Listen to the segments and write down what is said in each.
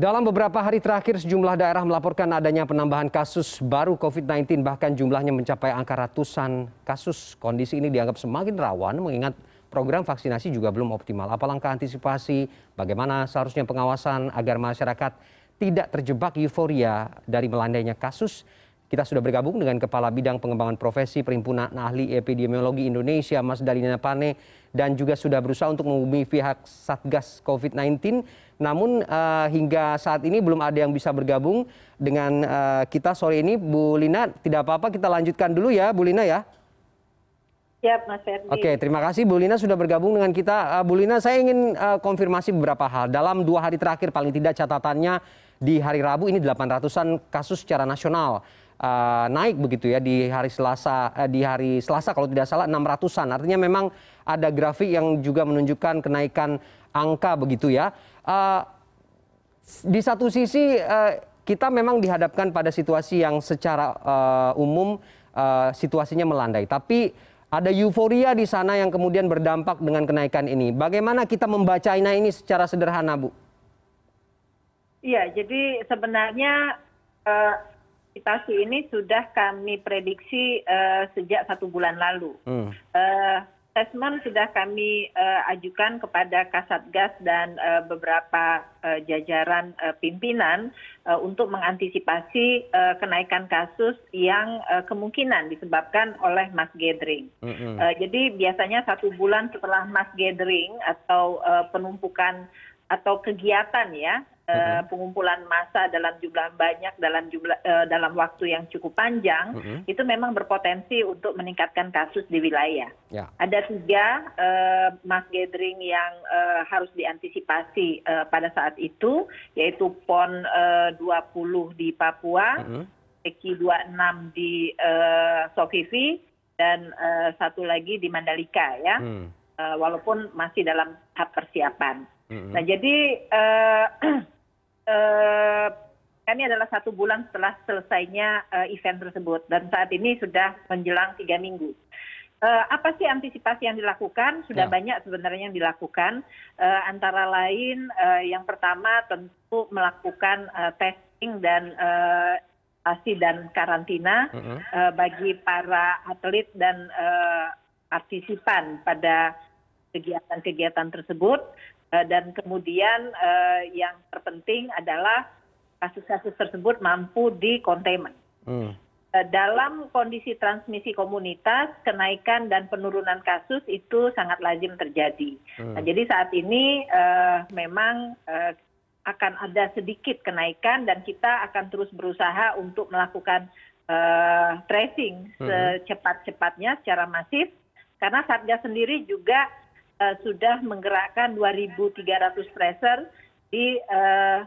dalam beberapa hari terakhir sejumlah daerah melaporkan adanya penambahan kasus baru covid-19 bahkan jumlahnya mencapai angka ratusan kasus. Kondisi ini dianggap semakin rawan mengingat program vaksinasi juga belum optimal. Apa langkah antisipasi? Bagaimana seharusnya pengawasan agar masyarakat tidak terjebak euforia dari melandainya kasus kita sudah bergabung dengan Kepala Bidang Pengembangan Profesi Perhimpunan Ahli Epidemiologi Indonesia, Mas Dalina Pane, dan juga sudah berusaha untuk menghubungi pihak Satgas COVID-19. Namun uh, hingga saat ini belum ada yang bisa bergabung dengan uh, kita sore ini. Bu Lina, tidak apa-apa kita lanjutkan dulu ya, Bu Lina ya. Siap, Mas Ferdi. Oke, terima kasih Bu Lina sudah bergabung dengan kita. Uh, Bu Lina, saya ingin uh, konfirmasi beberapa hal. Dalam dua hari terakhir, paling tidak catatannya di hari Rabu ini 800-an kasus secara nasional uh, naik begitu ya di hari Selasa uh, di hari Selasa kalau tidak salah 600-an. Artinya memang ada grafik yang juga menunjukkan kenaikan angka begitu ya. Uh, di satu sisi uh, kita memang dihadapkan pada situasi yang secara uh, umum uh, situasinya melandai, tapi ada euforia di sana yang kemudian berdampak dengan kenaikan ini. Bagaimana kita membacanya ini secara sederhana, Bu? Iya, jadi sebenarnya situasi ini sudah kami prediksi uh, sejak satu bulan lalu. Hmm. Uh, Assessment sudah kami uh, ajukan kepada Kasatgas dan uh, beberapa uh, jajaran uh, pimpinan uh, untuk mengantisipasi uh, kenaikan kasus yang uh, kemungkinan disebabkan oleh mass gathering. Mm -hmm. uh, jadi biasanya satu bulan setelah mass gathering atau uh, penumpukan atau kegiatan ya pengumpulan massa dalam jumlah banyak dalam jumlah uh, dalam waktu yang cukup panjang -huh. itu memang berpotensi untuk meningkatkan kasus di wilayah. Ya. Ada tiga uh, mass gathering yang uh, harus diantisipasi uh, pada saat itu yaitu PON uh, 20 di Papua, uh -huh. EKI 26 di uh, Sofifi dan uh, satu lagi di Mandalika ya. Hmm. Uh, walaupun masih dalam tahap persiapan. Nah jadi kami adalah satu bulan setelah selesainya uh, event tersebut dan saat ini sudah menjelang tiga minggu. Uh, apa sih antisipasi yang dilakukan? Sudah ya. banyak sebenarnya yang dilakukan. Uh, antara lain uh, yang pertama tentu melakukan uh, testing dan uh, dan karantina uh -huh. uh, bagi para atlet dan uh, partisipan pada kegiatan-kegiatan tersebut Eh, dan kemudian eh, yang terpenting adalah kasus kasus tersebut mampu di containment. Hmm. Eh, dalam kondisi transmisi komunitas, kenaikan dan penurunan kasus itu sangat lazim terjadi. Hmm. Nah, jadi saat ini uh, memang uh, akan ada sedikit kenaikan dan kita akan terus berusaha untuk melakukan uh, tracing hmm. secepat-cepatnya secara masif karena Satgas sendiri juga Eh, sudah menggerakkan 2.300 tracer di uh,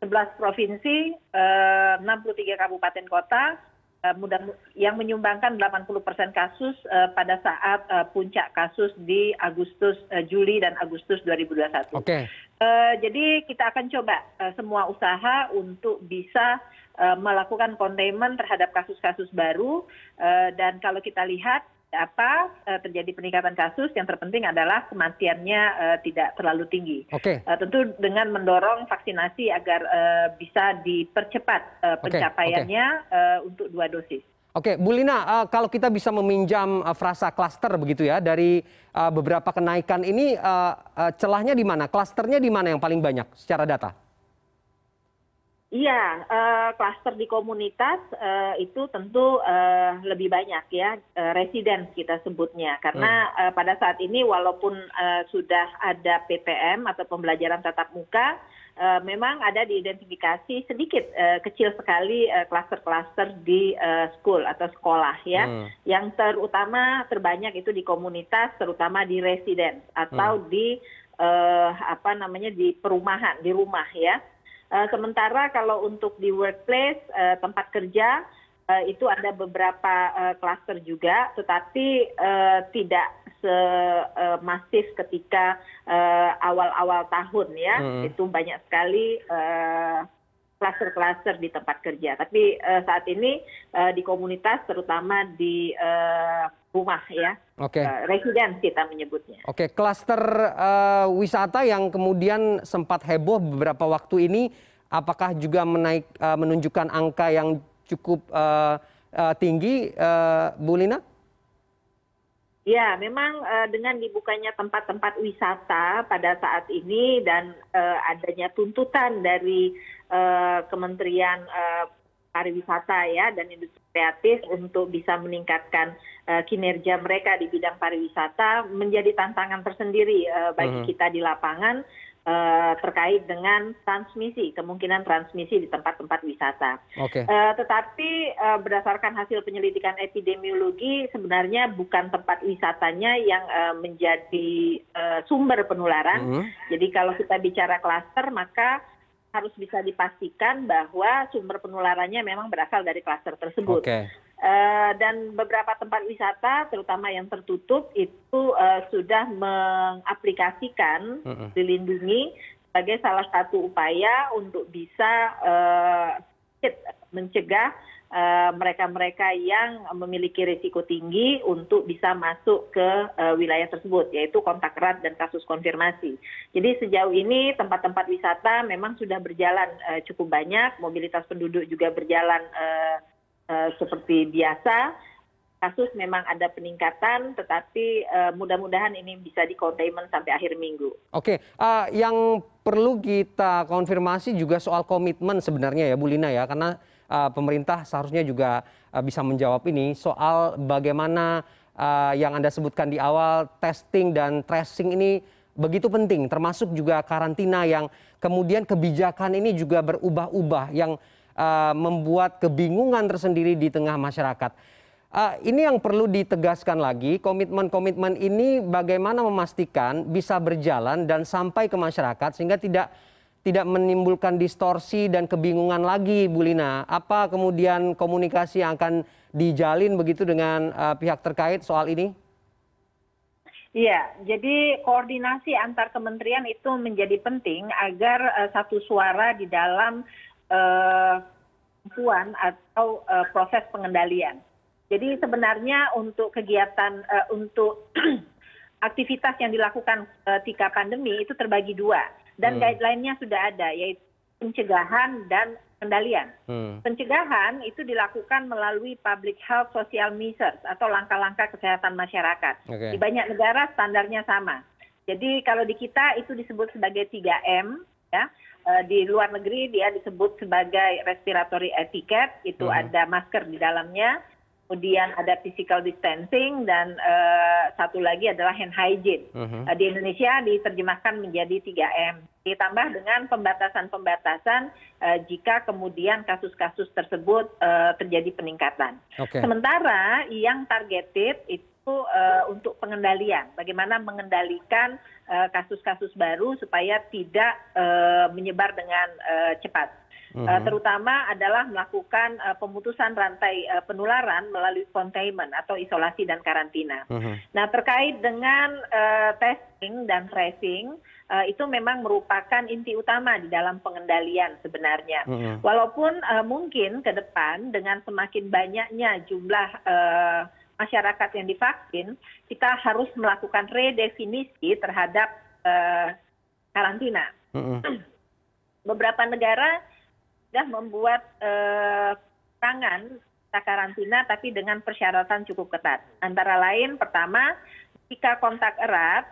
11 provinsi, uh, 63 kabupaten kota, uh, mudah, yang menyumbangkan 80 persen kasus uh, pada saat uh, puncak kasus di Agustus, uh, Juli dan Agustus 2021. Okay. Uh, jadi kita akan coba uh, semua usaha untuk bisa uh, melakukan containment terhadap kasus-kasus baru uh, dan kalau kita lihat apa eh, terjadi peningkatan kasus yang terpenting adalah kematiannya uh, tidak terlalu tinggi. Oke. Okay. Uh, tentu dengan mendorong vaksinasi agar uh, bisa dipercepat uh, pencapaiannya okay. Okay. Uh, untuk dua dosis. Oke, Bu Lina, uh, kalau kita bisa meminjam uh, frasa klaster begitu ya dari uh, beberapa kenaikan ini, uh, uh, celahnya di mana? Klasternya di mana yang paling banyak secara data? Iya eh, kluster di komunitas eh, itu tentu eh, lebih banyak ya residen kita sebutnya karena hmm. pada saat ini walaupun sudah ada PTM atau pembelajaran tatap muka memang ada diidentifikasi sedikit kecil sekali kluster-kluster di school atau sekolah ya hmm. yang terutama terbanyak itu di komunitas terutama di residen atau hmm. di apa namanya di perumahan di rumah ya sementara kalau untuk di workplace eh, tempat kerja eh, itu ada beberapa kluster juga. Tetapi tidak semasif ketika awal awal tahun ya. Itu banyak sekali kluster kluster di tempat kerja. Tapi saat ini di komunitas terutama di rumah ya okay. uh, residen kita menyebutnya. Oke, okay. klaster uh, wisata yang kemudian sempat heboh beberapa waktu ini apakah juga menaik menunjukkan angka yang cukup tinggi, Bu Lina? Ya, memang dengan dibukanya tempat-tempat wisata pada saat ini dan adanya tuntutan dari Kementerian pariwisata ya dan industri kreatif untuk bisa meningkatkan uh, kinerja mereka di bidang pariwisata menjadi tantangan tersendiri uh, bagi hmm. kita di lapangan uh, terkait dengan transmisi kemungkinan transmisi di tempat-tempat wisata. Okay. Uh, tetapi uh, berdasarkan hasil penyelidikan epidemiologi sebenarnya bukan tempat wisatanya yang uh, menjadi uh, sumber penularan. Hmm. Jadi kalau kita bicara klaster maka harus bisa dipastikan bahwa sumber penularannya memang berasal dari klaster tersebut. Okay. Uh, dan beberapa tempat wisata, terutama yang tertutup, itu uh, sudah mengaplikasikan uh -uh. dilindungi sebagai salah satu upaya untuk bisa uh, mencegah Eh, mereka mereka yang memiliki risiko tinggi untuk bisa masuk ke uh, wilayah tersebut yaitu kontak erat dan kasus konfirmasi. Jadi sejauh ini tempat-tempat wisata memang sudah berjalan uh, cukup banyak, mobilitas penduduk juga berjalan seperti biasa. Kasus memang ada peningkatan, tetapi mudah-mudahan ini bisa di containment sampai akhir minggu. Oke, uh, yang perlu kita konfirmasi juga soal komitmen sebenarnya ya, Bu Lina ya, karena pemerintah seharusnya juga uh, bisa menjawab ini soal bagaimana uh, yang Anda sebutkan di awal testing dan tracing ini begitu penting termasuk juga karantina yang kemudian kebijakan ini juga berubah-ubah yang membuat kebingungan tersendiri di tengah masyarakat. Uh, ini yang perlu ditegaskan lagi, komitmen-komitmen ini bagaimana memastikan bisa berjalan dan sampai ke masyarakat sehingga tidak tidak menimbulkan distorsi dan kebingungan lagi, Bu Lina. Apa kemudian komunikasi yang akan dijalin begitu dengan uh, pihak terkait soal ini? Iya, jadi koordinasi antar kementerian itu menjadi penting agar uh, satu suara di dalam uh, atau uh, proses pengendalian. Jadi sebenarnya untuk kegiatan uh, untuk aktivitas yang dilakukan ketika pandemi itu terbagi dua dan hmm. guideline-nya sudah ada yaitu pencegahan dan kendalian. Hmm. Pencegahan itu dilakukan melalui public health social measures atau langkah-langkah kesehatan masyarakat. Okay. Di banyak negara standarnya sama. Jadi kalau di kita itu disebut sebagai 3M ya. Uh, di luar negeri dia disebut sebagai respiratory etiquette, itu hmm. ada masker di dalamnya, kemudian ada physical distancing dan uh, satu lagi adalah hand hygiene. Uh-huh. Uh, di Indonesia diterjemahkan menjadi 3M. Ditambah dengan pembatasan-pembatasan uh, jika kemudian kasus-kasus tersebut uh, terjadi peningkatan. Okay. Sementara yang targeted itu uh, untuk pengendalian, bagaimana mengendalikan kasus-kasus uh, baru supaya tidak uh, menyebar dengan uh, cepat. Eh, mhm. terutama adalah melakukan uh, pemutusan rantai uh, penularan melalui containment atau isolasi dan karantina. Uh-huh. Nah terkait dengan uh, testing dan tracing uh, itu memang merupakan inti utama di dalam pengendalian sebenarnya. Uh-huh. Walaupun uh, mungkin ke depan dengan semakin banyaknya jumlah uh, masyarakat yang divaksin, kita harus melakukan redefinisi terhadap uh, karantina. Beberapa negara sudah membuat eh, tangan karantina tapi dengan persyaratan cukup ketat. Antara lain pertama jika kontak erat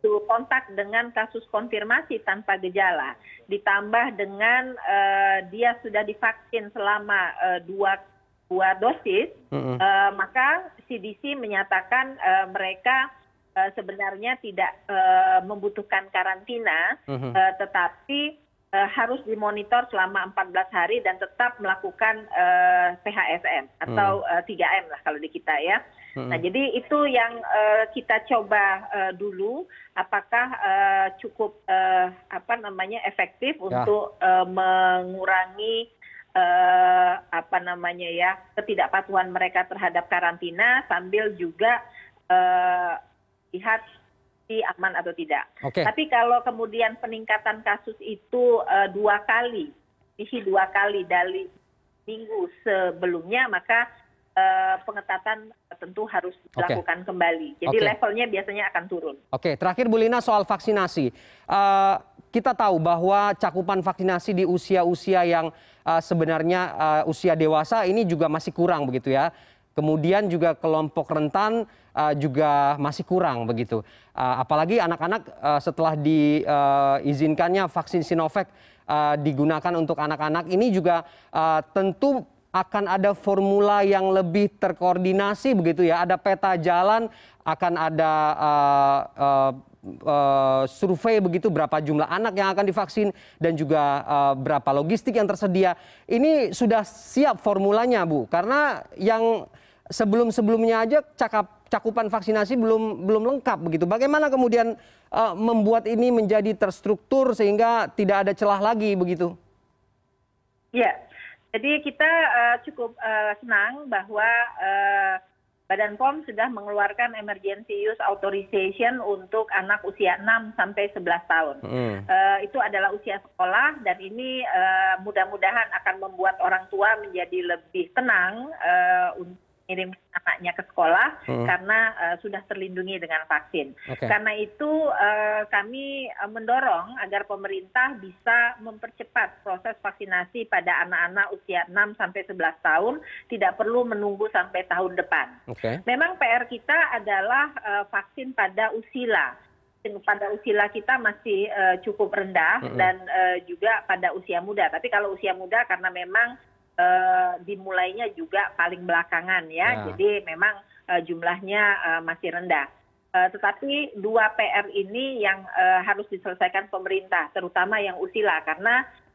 itu kontak dengan kasus konfirmasi tanpa gejala. Ditambah dengan uh, dia sudah divaksin selama uh, dua dua dosis uh, maka CDC menyatakan uh, mereka uh, sebenarnya tidak uh, membutuhkan karantina uh, tetapi Eh, harus dimonitor selama 14 hari dan tetap melakukan uh, eh, PHSM atau uh, hmm. 3M lah kalau di kita ya. Hmm. Nah, jadi itu yang uh, kita coba uh, dulu apakah uh, cukup uh, apa namanya efektif ya. untuk uh, mengurangi uh, apa namanya ya ketidakpatuhan mereka terhadap karantina sambil juga uh, lihat aman atau tidak. Okay. Tapi kalau kemudian peningkatan kasus itu uh, dua kali, isi dua kali dari minggu sebelumnya, maka uh, pengetatan tentu harus dilakukan okay. kembali. Jadi okay. levelnya biasanya akan turun. Oke, okay. terakhir Bu Lina soal vaksinasi. Uh, kita tahu bahwa cakupan vaksinasi di usia-usia yang uh, sebenarnya uh, usia dewasa ini juga masih kurang begitu ya. Kemudian juga kelompok rentan juga masih kurang begitu. Uh, apalagi anak-anak uh, setelah diizinkannya vaksin Sinovac digunakan untuk anak-anak ini juga tentu akan ada formula yang lebih terkoordinasi begitu ya. Ada peta jalan, akan ada uh, uh, uh, survei begitu berapa jumlah anak yang akan divaksin dan juga uh, berapa logistik yang tersedia. Ini sudah siap formulanya, Bu. Karena yang sebelum-sebelumnya aja cakap, cakupan vaksinasi belum belum lengkap begitu. Bagaimana kemudian uh, membuat ini menjadi terstruktur sehingga tidak ada celah lagi begitu? Ya, jadi kita uh, cukup uh, senang bahwa uh, badan pom sudah mengeluarkan emergency use authorization untuk anak usia 6 sampai 11 tahun. Hmm. Uh, itu adalah usia sekolah dan ini uh, mudah-mudahan akan membuat orang tua menjadi lebih tenang uh, untuk mengirim anaknya ke sekolah hmm. karena uh, sudah terlindungi dengan vaksin. Okay. Karena itu uh, kami uh, mendorong agar pemerintah bisa mempercepat proses vaksinasi pada anak-anak usia 6 sampai 11 tahun, tidak perlu menunggu sampai tahun depan. Okay. Memang PR kita adalah uh, vaksin pada usila pada usia kita masih uh, cukup rendah mm -hmm. dan uh, juga pada usia muda. Tapi kalau usia muda karena memang Eh, dimulainya juga paling belakangan ya, ya. jadi memang eh, jumlahnya eh, masih rendah. tetapi dua PR ini yang harus diselesaikan pemerintah, terutama yang usila, karena Eh,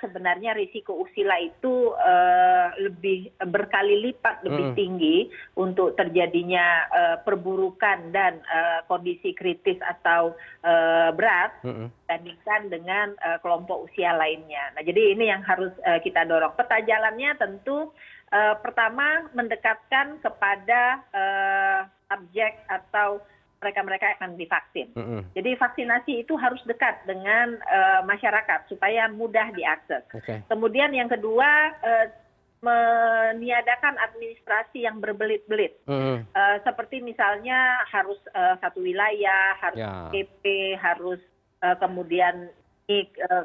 sebenarnya risiko usila itu eh, lebih berkali lipat lebih tinggi untuk terjadinya eh, perburukan dan kondisi kritis atau berat dibandingkan dengan kelompok usia lainnya. Nah, jadi ini yang harus kita dorong. Peta jalannya tentu pertama mendekatkan kepada subjek atau mereka mereka akan divaksin. Mm -hmm. Jadi vaksinasi itu harus dekat dengan uh, masyarakat supaya mudah diakses. Okay. Kemudian yang kedua uh, meniadakan administrasi yang berbelit-belit, mm -hmm. uh, seperti misalnya harus uh, satu wilayah, harus yeah. KP, harus uh, kemudian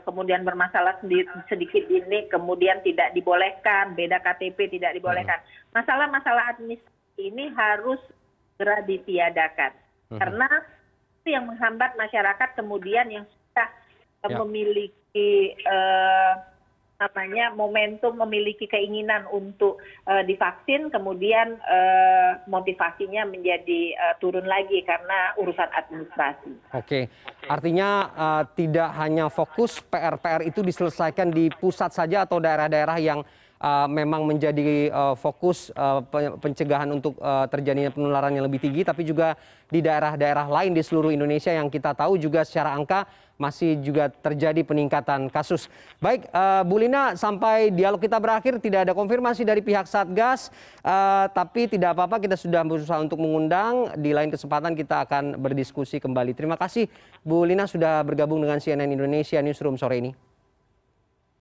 kemudian bermasalah sedikit ini, kemudian tidak dibolehkan, beda KTP tidak dibolehkan. Masalah-masalah administrasi ini harus segera ditiadakan. Karena itu yang menghambat masyarakat kemudian yang sudah ya. memiliki namanya momentum memiliki keinginan untuk uh, divaksin kemudian uh, motivasinya menjadi turun lagi karena urusan administrasi. Oke, artinya tidak hanya fokus PR-PR itu diselesaikan di pusat saja atau daerah-daerah yang uh, memang menjadi uh, fokus uh, pencegahan untuk uh, terjadinya penularan yang lebih tinggi, tapi juga di daerah-daerah lain di seluruh Indonesia yang kita tahu juga secara angka masih juga terjadi peningkatan kasus. Baik, uh, Bu Lina, sampai dialog kita berakhir tidak ada konfirmasi dari pihak Satgas, uh, tapi tidak apa-apa kita sudah berusaha untuk mengundang. Di lain kesempatan kita akan berdiskusi kembali. Terima kasih Bu Lina sudah bergabung dengan CNN Indonesia Newsroom sore ini.